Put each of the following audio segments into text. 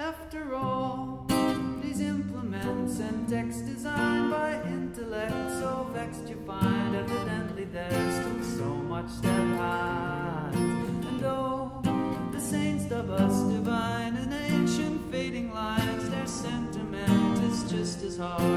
After all, these implements and text designed by intellect, so vexed you find evidently there's still so much that hides. guitar.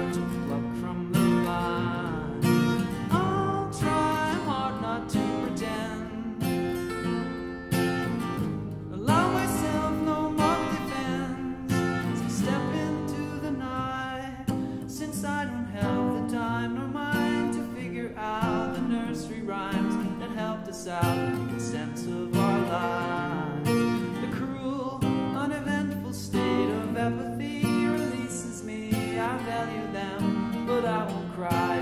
I won't cry.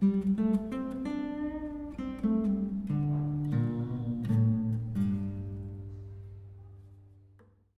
Música